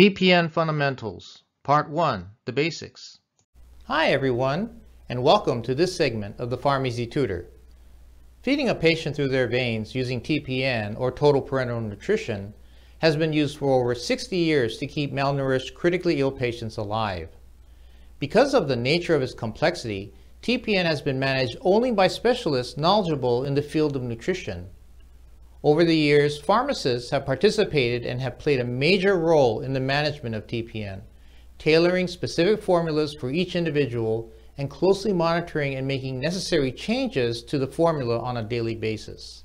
TPN Fundamentals, Part 1, The Basics. Hi everyone, and welcome to this segment of the PharmEZ Tutor. Feeding a patient through their veins using TPN or total parenteral nutrition has been used for over 60 years to keep malnourished critically ill patients alive. Because of the nature of its complexity, TPN has been managed only by specialists knowledgeable in the field of nutrition. Over the years, pharmacists have participated and have played a major role in the management of TPN, tailoring specific formulas for each individual and closely monitoring and making necessary changes to the formula on a daily basis.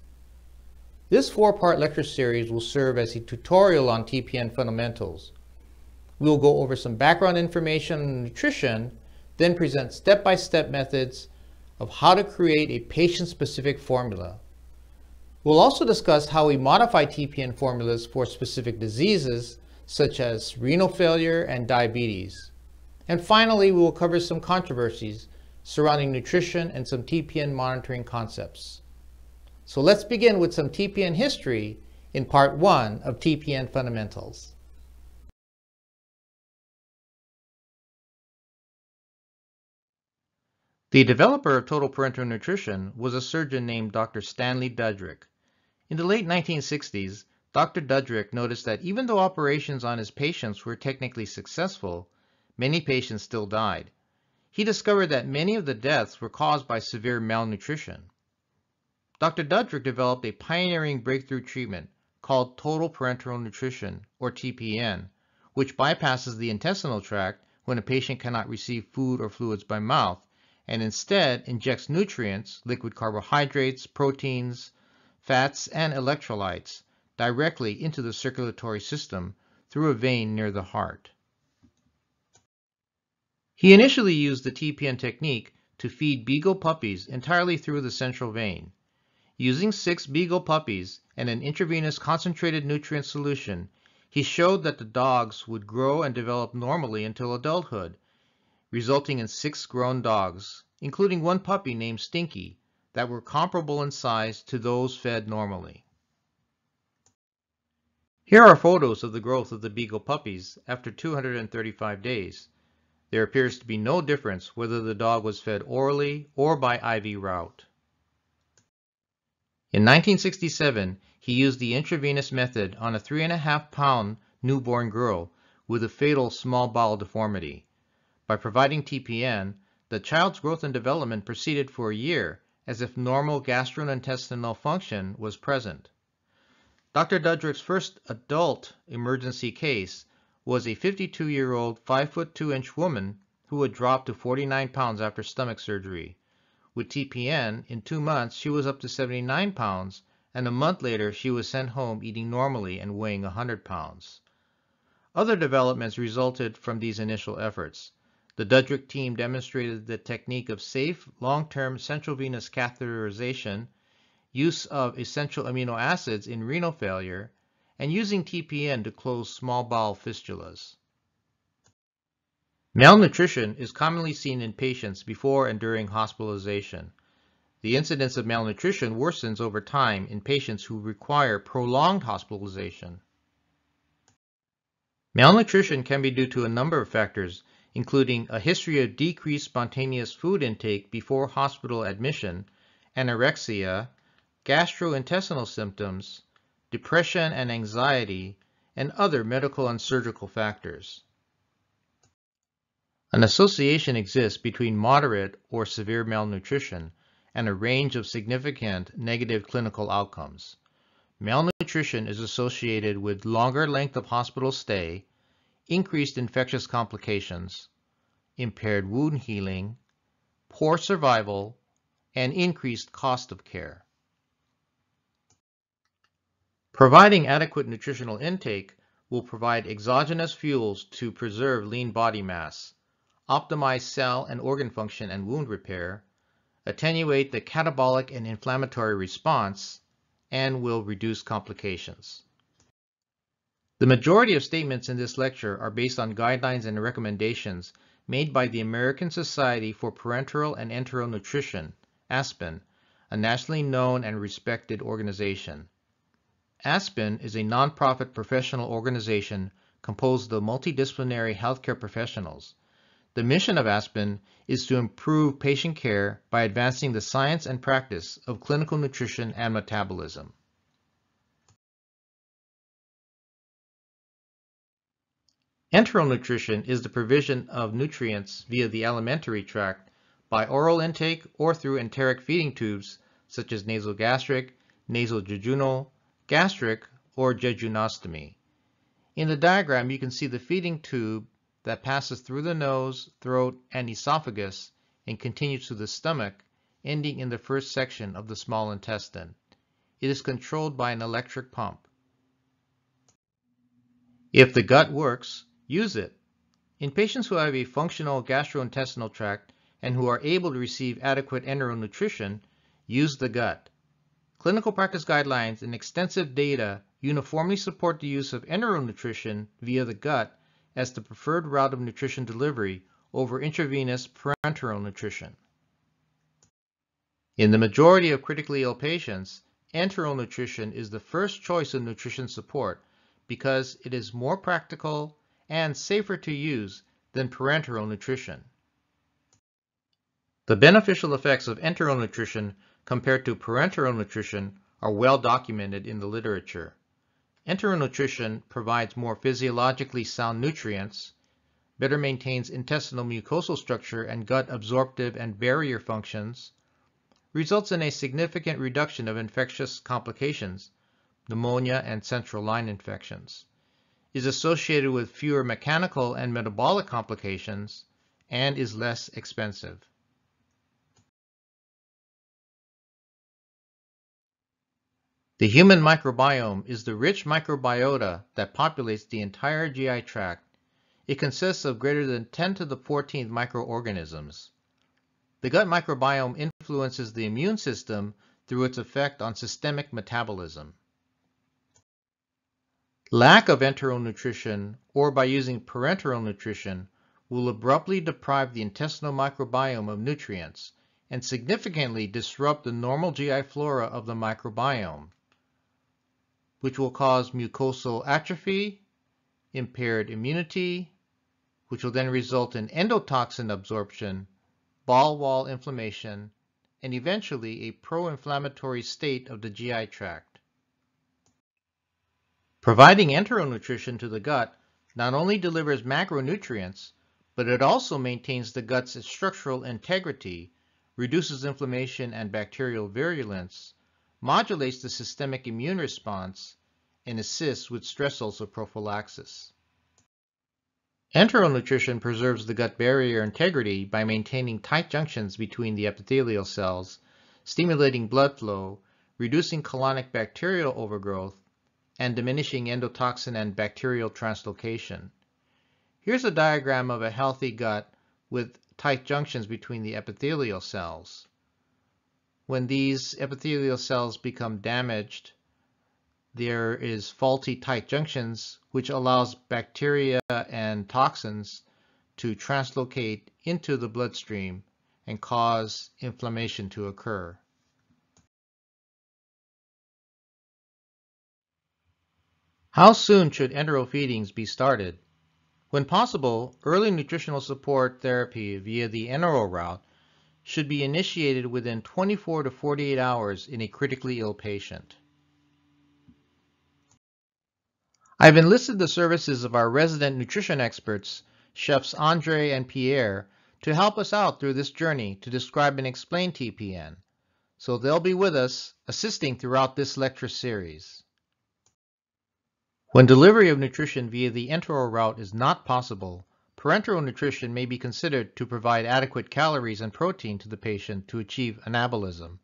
This four-part lecture series will serve as a tutorial on TPN fundamentals. We will go over some background information on nutrition, then present step-by-step -step methods of how to create a patient-specific formula. We'll also discuss how we modify TPN formulas for specific diseases such as renal failure and diabetes. And finally, we will cover some controversies surrounding nutrition and some TPN monitoring concepts. So let's begin with some TPN history in part one of TPN fundamentals. The developer of total parenteral nutrition was a surgeon named Dr. Stanley Dudrick. In the late 1960s, Dr. Dudrick noticed that even though operations on his patients were technically successful, many patients still died. He discovered that many of the deaths were caused by severe malnutrition. Dr. Dudrick developed a pioneering breakthrough treatment called total parenteral nutrition, or TPN, which bypasses the intestinal tract when a patient cannot receive food or fluids by mouth and instead injects nutrients, liquid carbohydrates, proteins, fats, and electrolytes directly into the circulatory system through a vein near the heart. He initially used the TPN technique to feed beagle puppies entirely through the central vein. Using six beagle puppies and an intravenous concentrated nutrient solution, he showed that the dogs would grow and develop normally until adulthood, resulting in six grown dogs, including one puppy named Stinky, that were comparable in size to those fed normally. Here are photos of the growth of the Beagle puppies after 235 days. There appears to be no difference whether the dog was fed orally or by IV route. In 1967, he used the intravenous method on a three and a half pound newborn girl with a fatal small bowel deformity. By providing TPN, the child's growth and development proceeded for a year as if normal gastrointestinal function was present. Dr. Dudrick's first adult emergency case was a 52-year-old 5 foot 2 inch woman who had dropped to 49 pounds after stomach surgery. With TPN, in two months she was up to 79 pounds, and a month later she was sent home eating normally and weighing 100 pounds. Other developments resulted from these initial efforts. The Dudrick team demonstrated the technique of safe, long-term central venous catheterization, use of essential amino acids in renal failure, and using TPN to close small bowel fistulas. Malnutrition is commonly seen in patients before and during hospitalization. The incidence of malnutrition worsens over time in patients who require prolonged hospitalization. Malnutrition can be due to a number of factors, including a history of decreased spontaneous food intake before hospital admission, anorexia, gastrointestinal symptoms, depression and anxiety, and other medical and surgical factors. An association exists between moderate or severe malnutrition and a range of significant negative clinical outcomes. Malnutrition is associated with longer length of hospital stay, increased infectious complications, impaired wound healing, poor survival, and increased cost of care. Providing adequate nutritional intake will provide exogenous fuels to preserve lean body mass, optimize cell and organ function and wound repair, attenuate the catabolic and inflammatory response, and will reduce complications. The majority of statements in this lecture are based on guidelines and recommendations made by the American Society for Parenteral and Enteral Nutrition, ASPEN, a nationally known and respected organization. ASPEN is a nonprofit professional organization composed of multidisciplinary healthcare professionals. The mission of ASPEN is to improve patient care by advancing the science and practice of clinical nutrition and metabolism. Enteral nutrition is the provision of nutrients via the alimentary tract by oral intake or through enteric feeding tubes such as nasogastric, nasojejunal, gastric, or jejunostomy. In the diagram, you can see the feeding tube that passes through the nose, throat, and esophagus and continues to the stomach, ending in the first section of the small intestine. It is controlled by an electric pump. If the gut works, Use it. In patients who have a functional gastrointestinal tract and who are able to receive adequate enteral nutrition, use the gut. Clinical practice guidelines and extensive data uniformly support the use of enteral nutrition via the gut as the preferred route of nutrition delivery over intravenous parenteral nutrition. In the majority of critically ill patients, enteral nutrition is the first choice of nutrition support because it is more practical and safer to use than parenteral nutrition. The beneficial effects of enteral nutrition compared to parenteral nutrition are well documented in the literature. Enteral nutrition provides more physiologically sound nutrients, better maintains intestinal mucosal structure and gut absorptive and barrier functions, results in a significant reduction of infectious complications, pneumonia and central line infections, is associated with fewer mechanical and metabolic complications and is less expensive. The human microbiome is the rich microbiota that populates the entire GI tract. It consists of greater than 10 to the 14th microorganisms. The gut microbiome influences the immune system through its effect on systemic metabolism. Lack of enteral nutrition or by using parenteral nutrition will abruptly deprive the intestinal microbiome of nutrients and significantly disrupt the normal GI flora of the microbiome, which will cause mucosal atrophy, impaired immunity, which will then result in endotoxin absorption, bowel wall inflammation, and eventually a pro-inflammatory state of the GI tract. Providing enteral nutrition to the gut not only delivers macronutrients, but it also maintains the gut's structural integrity, reduces inflammation and bacterial virulence, modulates the systemic immune response, and assists with stress ulcer prophylaxis. Enteral nutrition preserves the gut barrier integrity by maintaining tight junctions between the epithelial cells, stimulating blood flow, reducing colonic bacterial overgrowth, and diminishing endotoxin and bacterial translocation. Here's a diagram of a healthy gut with tight junctions between the epithelial cells. When these epithelial cells become damaged, there is faulty tight junctions, which allows bacteria and toxins to translocate into the bloodstream and cause inflammation to occur. How soon should enteral feedings be started? When possible, early nutritional support therapy via the enteral route should be initiated within 24 to 48 hours in a critically ill patient. I've enlisted the services of our resident nutrition experts, chefs Andre and Pierre, to help us out through this journey to describe and explain TPN. So they'll be with us, assisting throughout this lecture series. When delivery of nutrition via the enteral route is not possible, parenteral nutrition may be considered to provide adequate calories and protein to the patient to achieve anabolism.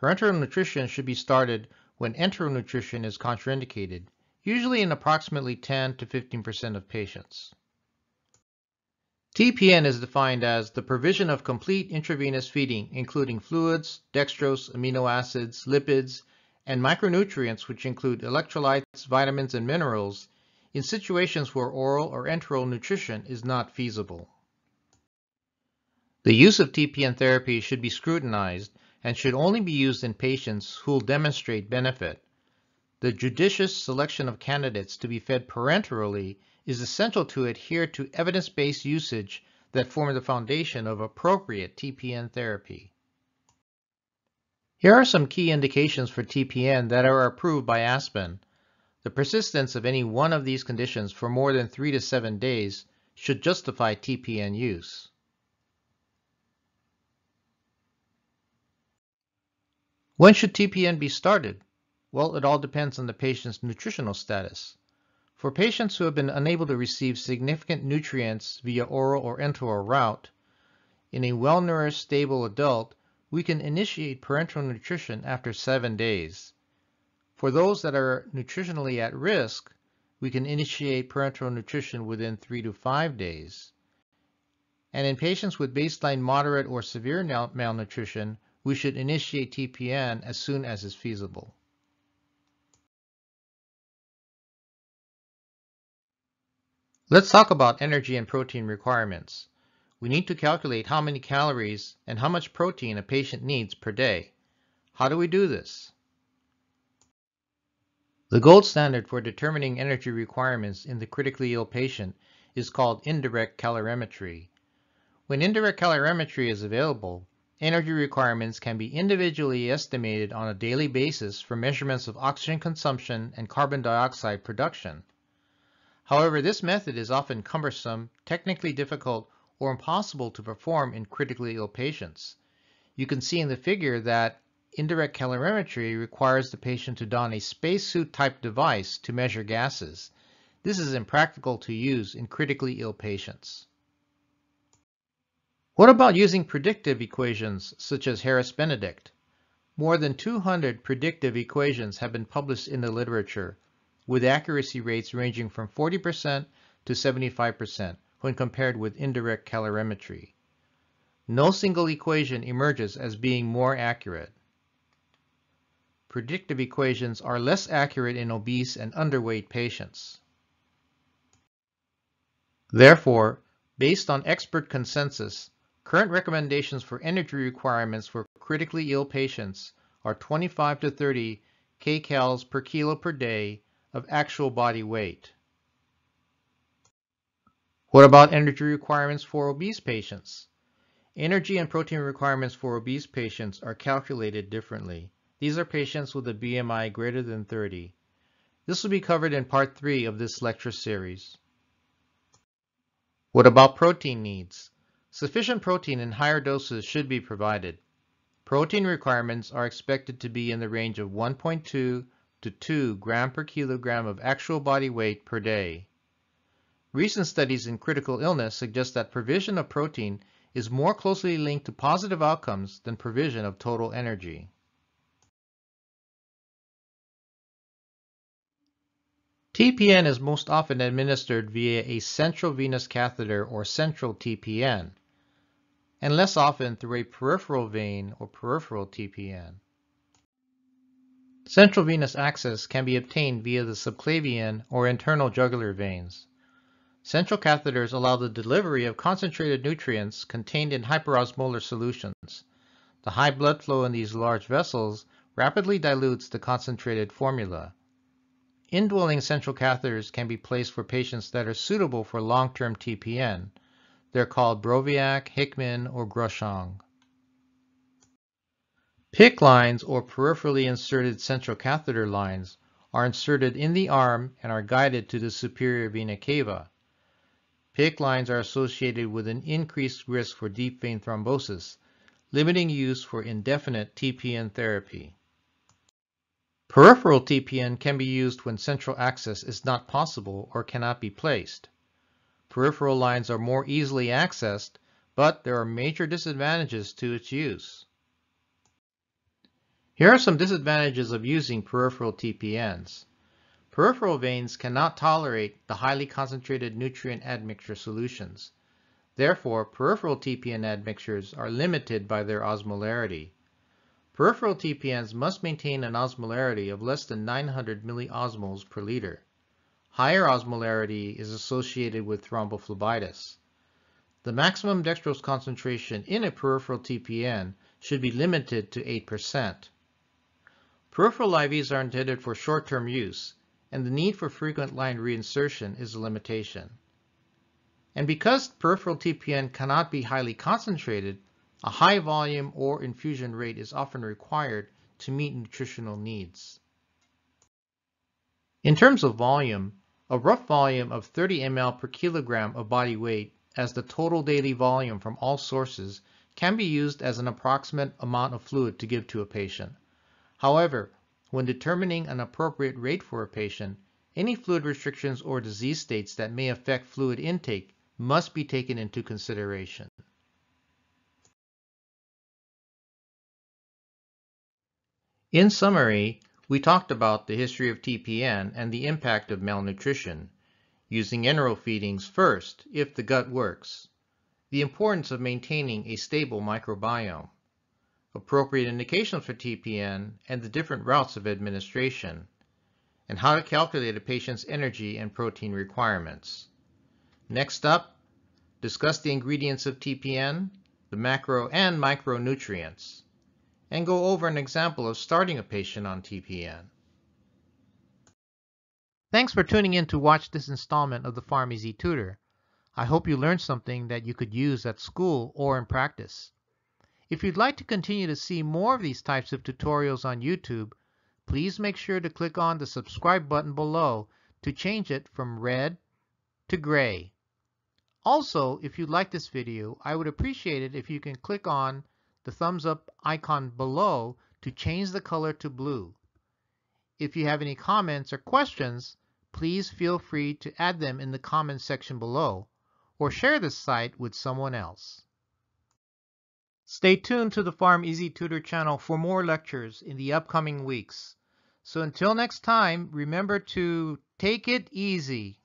Parenteral nutrition should be started when enteral nutrition is contraindicated, usually in approximately 10 to 15% of patients. TPN is defined as the provision of complete intravenous feeding, including fluids, dextrose, amino acids, lipids, and micronutrients which include electrolytes, vitamins, and minerals in situations where oral or enteral nutrition is not feasible. The use of TPN therapy should be scrutinized and should only be used in patients who will demonstrate benefit. The judicious selection of candidates to be fed parenterally is essential to adhere to evidence-based usage that form the foundation of appropriate TPN therapy. Here are some key indications for TPN that are approved by ASPEN. The persistence of any one of these conditions for more than three to seven days should justify TPN use. When should TPN be started? Well, it all depends on the patient's nutritional status. For patients who have been unable to receive significant nutrients via oral or enteral route, in a well-nourished, stable adult, we can initiate parenteral nutrition after seven days. For those that are nutritionally at risk, we can initiate parenteral nutrition within three to five days. And in patients with baseline moderate or severe malnutrition, we should initiate TPN as soon as is feasible. Let's talk about energy and protein requirements. We need to calculate how many calories and how much protein a patient needs per day. How do we do this? The gold standard for determining energy requirements in the critically ill patient is called indirect calorimetry. When indirect calorimetry is available, energy requirements can be individually estimated on a daily basis for measurements of oxygen consumption and carbon dioxide production. However, this method is often cumbersome, technically difficult, or impossible to perform in critically ill patients. You can see in the figure that indirect calorimetry requires the patient to don a spacesuit type device to measure gases. This is impractical to use in critically ill patients. What about using predictive equations such as Harris-Benedict? More than 200 predictive equations have been published in the literature, with accuracy rates ranging from 40% to 75% when compared with indirect calorimetry. No single equation emerges as being more accurate. Predictive equations are less accurate in obese and underweight patients. Therefore, based on expert consensus, current recommendations for energy requirements for critically ill patients are 25 to 30 kcals per kilo per day of actual body weight. What about energy requirements for obese patients? Energy and protein requirements for obese patients are calculated differently. These are patients with a BMI greater than 30. This will be covered in part 3 of this lecture series. What about protein needs? Sufficient protein in higher doses should be provided. Protein requirements are expected to be in the range of 1.2 to 2 gram per kilogram of actual body weight per day. Recent studies in critical illness suggest that provision of protein is more closely linked to positive outcomes than provision of total energy. TPN is most often administered via a central venous catheter or central TPN, and less often through a peripheral vein or peripheral TPN. Central venous access can be obtained via the subclavian or internal jugular veins. Central catheters allow the delivery of concentrated nutrients contained in hyperosmolar solutions. The high blood flow in these large vessels rapidly dilutes the concentrated formula. Indwelling central catheters can be placed for patients that are suitable for long-term TPN. They're called Broviac, Hickman, or Groshong. PICC lines or peripherally inserted central catheter lines are inserted in the arm and are guided to the superior vena cava. PICC lines are associated with an increased risk for deep vein thrombosis, limiting use for indefinite TPN therapy. Peripheral TPN can be used when central access is not possible or cannot be placed. Peripheral lines are more easily accessed, but there are major disadvantages to its use. Here are some disadvantages of using peripheral TPNs. Peripheral veins cannot tolerate the highly concentrated nutrient admixture solutions. Therefore, peripheral TPN admixtures are limited by their osmolarity. Peripheral TPNs must maintain an osmolarity of less than 900 milliosmoles per liter. Higher osmolarity is associated with thrombophlebitis. The maximum dextrose concentration in a peripheral TPN should be limited to 8%. Peripheral IVs are intended for short-term use, and the need for frequent line reinsertion is a limitation. And because peripheral TPN cannot be highly concentrated, a high volume or infusion rate is often required to meet nutritional needs. In terms of volume, a rough volume of 30 ml per kilogram of body weight as the total daily volume from all sources can be used as an approximate amount of fluid to give to a patient. However, when determining an appropriate rate for a patient, any fluid restrictions or disease states that may affect fluid intake must be taken into consideration. In summary, we talked about the history of TPN and the impact of malnutrition, using enteral feedings first if the gut works, the importance of maintaining a stable microbiome, appropriate indications for TPN and the different routes of administration, and how to calculate a patient's energy and protein requirements. Next up, discuss the ingredients of TPN, the macro and micronutrients and go over an example of starting a patient on TPN. Thanks for tuning in to watch this installment of the PharmEZ Tutor. I hope you learned something that you could use at school or in practice. If you'd like to continue to see more of these types of tutorials on YouTube, please make sure to click on the subscribe button below to change it from red to gray. Also, if you like this video, I would appreciate it if you can click on the thumbs up icon below to change the color to blue. If you have any comments or questions, please feel free to add them in the comments section below or share this site with someone else. Stay tuned to the PharmEZ Tutor channel for more lectures in the upcoming weeks. So until next time, remember to take it easy.